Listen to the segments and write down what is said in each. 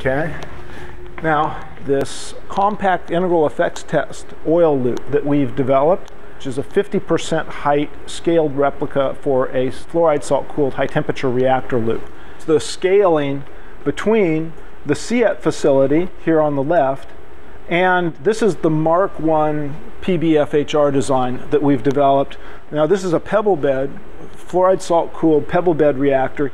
Okay. Now, this compact integral effects test oil loop that we've developed, which is a 50% height scaled replica for a fluoride salt cooled high temperature reactor loop. So The scaling between the CIET facility here on the left and this is the Mark I PBFHR design that we've developed. Now this is a pebble bed, fluoride salt cooled pebble bed reactor.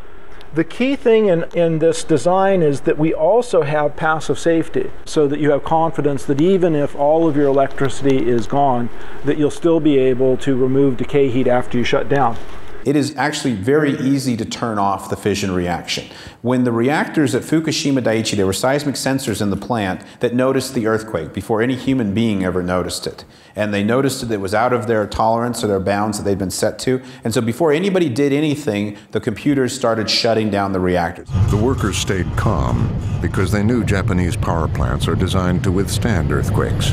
The key thing in, in this design is that we also have passive safety so that you have confidence that even if all of your electricity is gone, that you'll still be able to remove decay heat after you shut down it is actually very easy to turn off the fission reaction. When the reactors at Fukushima Daiichi, there were seismic sensors in the plant that noticed the earthquake before any human being ever noticed it. And they noticed that it was out of their tolerance or their bounds that they'd been set to. And so before anybody did anything, the computers started shutting down the reactors. The workers stayed calm because they knew Japanese power plants are designed to withstand earthquakes.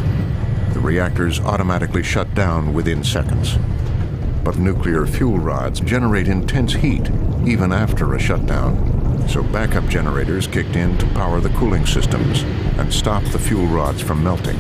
The reactors automatically shut down within seconds. But nuclear fuel rods generate intense heat even after a shutdown. So backup generators kicked in to power the cooling systems and stop the fuel rods from melting.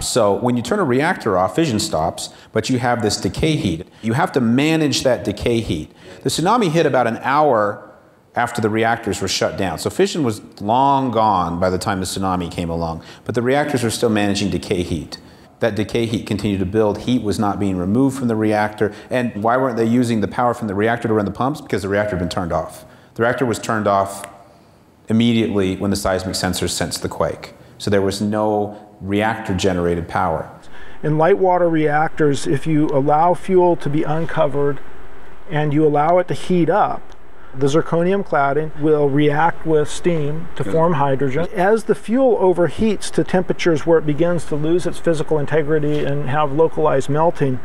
So when you turn a reactor off, fission stops, but you have this decay heat. You have to manage that decay heat. The tsunami hit about an hour after the reactors were shut down. So fission was long gone by the time the tsunami came along, but the reactors were still managing decay heat that decay heat continued to build. Heat was not being removed from the reactor. And why weren't they using the power from the reactor to run the pumps? Because the reactor had been turned off. The reactor was turned off immediately when the seismic sensors sensed the quake. So there was no reactor generated power. In light water reactors, if you allow fuel to be uncovered and you allow it to heat up, the zirconium cladding will react with steam to Good. form hydrogen. As the fuel overheats to temperatures where it begins to lose its physical integrity and have localized melting,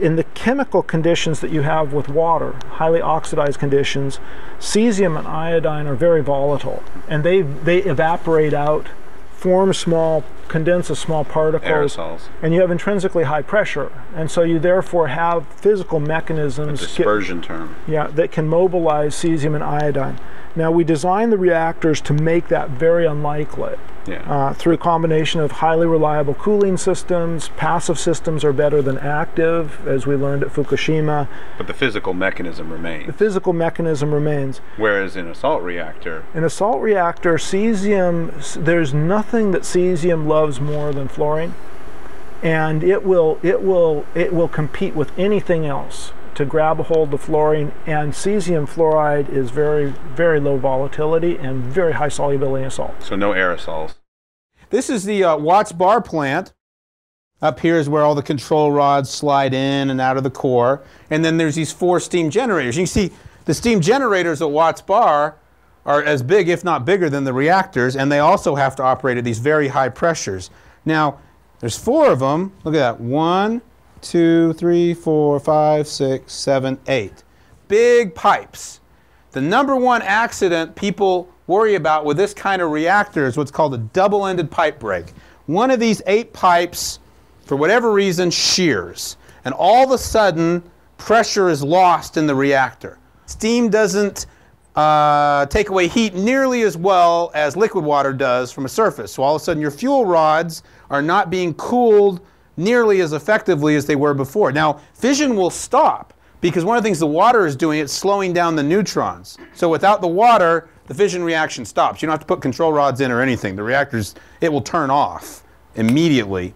in the chemical conditions that you have with water, highly oxidized conditions, cesium and iodine are very volatile and they, they evaporate out form small, condense a small particles, Aerosols. and you have intrinsically high pressure, and so you therefore have physical mechanisms. A dispersion term. Yeah, that can mobilize cesium and iodine. Now we designed the reactors to make that very unlikely. Yeah. Uh, through a combination of highly reliable cooling systems, passive systems are better than active, as we learned at Fukushima. But the physical mechanism remains. The physical mechanism remains. Whereas in a salt reactor. In a salt reactor, cesium, there's nothing that cesium loves more than fluorine, and it will, it will, it will compete with anything else to grab a hold of the fluorine and cesium fluoride is very very low volatility and very high solubility in salt. So no aerosols. This is the uh, Watts Bar plant. Up here is where all the control rods slide in and out of the core. And then there's these four steam generators. You can see the steam generators at Watts Bar are as big, if not bigger, than the reactors, and they also have to operate at these very high pressures. Now, there's four of them. Look at that. One, two, three, four, five, six, seven, eight. Big pipes. The number one accident people worry about with this kind of reactor is what's called a double-ended pipe break. One of these eight pipes, for whatever reason, shears. And all of a sudden, pressure is lost in the reactor. Steam doesn't uh, take away heat nearly as well as liquid water does from a surface. So all of a sudden, your fuel rods are not being cooled nearly as effectively as they were before. Now, fission will stop because one of the things the water is doing, it's slowing down the neutrons. So without the water, the fission reaction stops. You don't have to put control rods in or anything. The reactors, it will turn off immediately.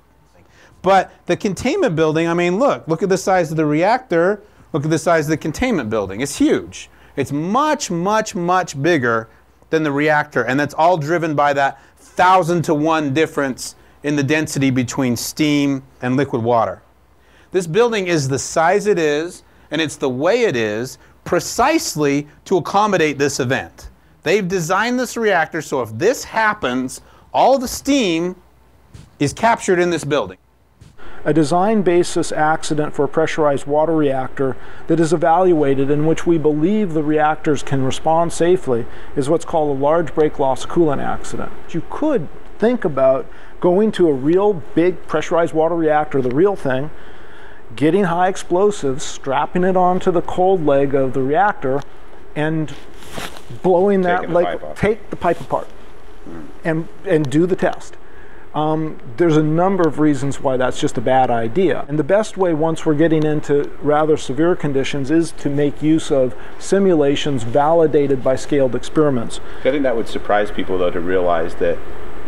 But the containment building, I mean, look, look at the size of the reactor, look at the size of the containment building. It's huge. It's much, much, much bigger than the reactor, and that's all driven by that thousand to one difference in the density between steam and liquid water. This building is the size it is, and it's the way it is, precisely to accommodate this event. They've designed this reactor so if this happens, all the steam is captured in this building. A design basis accident for a pressurized water reactor that is evaluated in which we believe the reactors can respond safely is what's called a large break loss coolant accident. You could think about going to a real big pressurized water reactor, the real thing, getting high explosives, strapping it onto the cold leg of the reactor, and blowing that leg, take the pipe apart. and, and do the test. Um, there's a number of reasons why that's just a bad idea. And the best way, once we're getting into rather severe conditions, is to make use of simulations validated by scaled experiments. I think that would surprise people, though, to realize that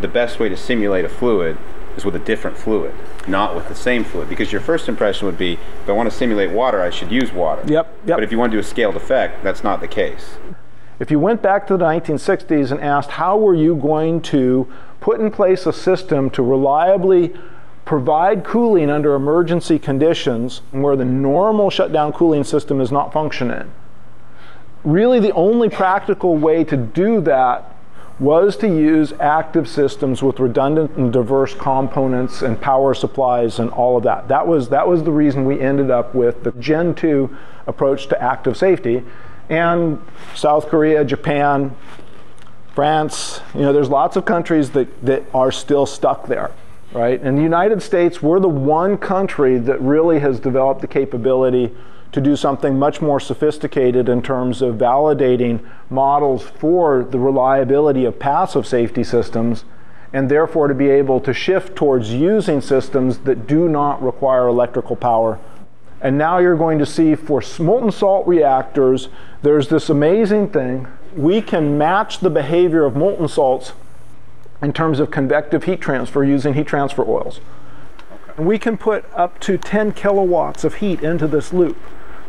the best way to simulate a fluid is with a different fluid, not with the same fluid. Because your first impression would be, if I want to simulate water, I should use water. Yep, yep. But if you want to do a scaled effect, that's not the case. If you went back to the 1960s and asked how were you going to put in place a system to reliably provide cooling under emergency conditions where the normal shutdown cooling system is not functioning, really the only practical way to do that was to use active systems with redundant and diverse components and power supplies and all of that. That was, that was the reason we ended up with the Gen 2 approach to active safety and South Korea, Japan, France, you know, there's lots of countries that, that are still stuck there, right? And the United States, we're the one country that really has developed the capability to do something much more sophisticated in terms of validating models for the reliability of passive safety systems and therefore to be able to shift towards using systems that do not require electrical power and now you're going to see for molten salt reactors, there's this amazing thing. We can match the behavior of molten salts in terms of convective heat transfer using heat transfer oils. And we can put up to 10 kilowatts of heat into this loop,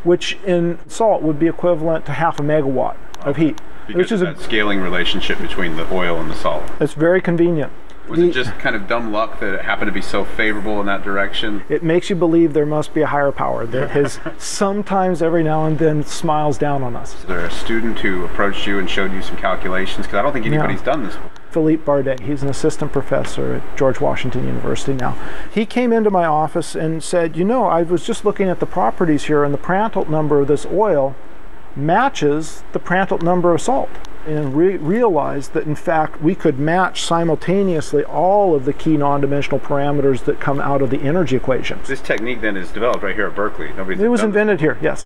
which in salt would be equivalent to half a megawatt of heat. Because which is a, that scaling relationship between the oil and the salt. it's very convenient. Was The- it just kind of dumb luck that it happened to be so favorable in that direction? it makes you believe there must be a higher power that has sometimes every now and then smiles down on us. Is there a student who approached you and showed you some calculations? Because I don't think anybody's done this. before. Philippe Bardet. He's an assistant professor at George Washington University now. He came into my office and said, You know, I was just looking at the properties here, and the Prandtl number of this oil matches the Prandtl number of salt. And re- realized that, in fact, we could match simultaneously all of the key non dimensional parameters that come out of the energy equations. This technique then is developed right here at Berkeley. Nobody's It was this. invented here, yes.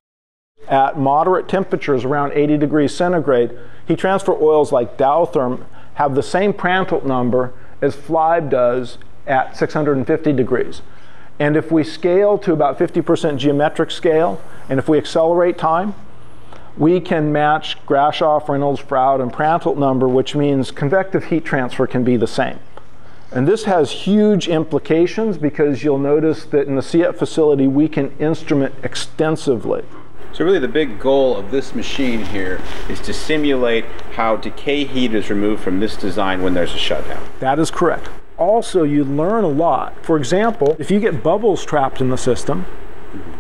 At moderate temperatures, around 80 degrees centigrade, heat transfer oils like Dowtherm have the same Prandtl number as Flibe does at 650 degrees. And if we scale to about 50% geometric scale, and if we accelerate time, we can match Grashof, Reynolds, Froude, and Prandtl number, which means convective heat transfer can be the same. And this has huge implications because you'll notice that in the CIET facility we can instrument extensively. So really the big goal of this machine here is to simulate how decay heat is removed from this design when there's a shutdown. That is correct. Also, you learn a lot. For example, if you get bubbles trapped in the system,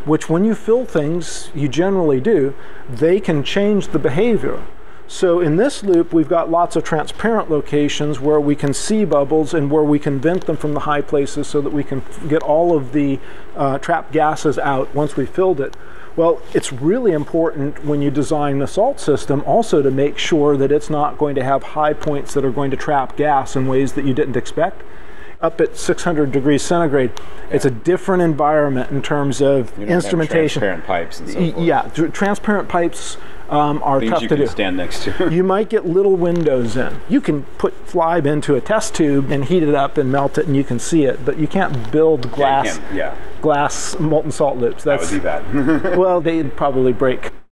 which when you fill things, you generally do, they can change the behavior. So in this loop, we've got lots of transparent locations where we can see bubbles and where we can vent them from the high places so that we can get all of the uh, trapped gases out once we filled it. Well, it's really important when you design the salt system also to make sure that it's not going to have high points that are going to trap gas in ways that you didn't expect. Up at 600 degrees centigrade, it's a different environment in terms of You don't have instrumentation. transparent pipes and so forth. Yeah, tr- transparent pipes um, are Things tough you to can do. stand next to. You might get little windows in. You can put Flibe into a test tube and heat it up and melt it, and you can see it. But you can't build glass can, yeah. glass molten salt loops. That's, that would be bad. well, they'd probably break.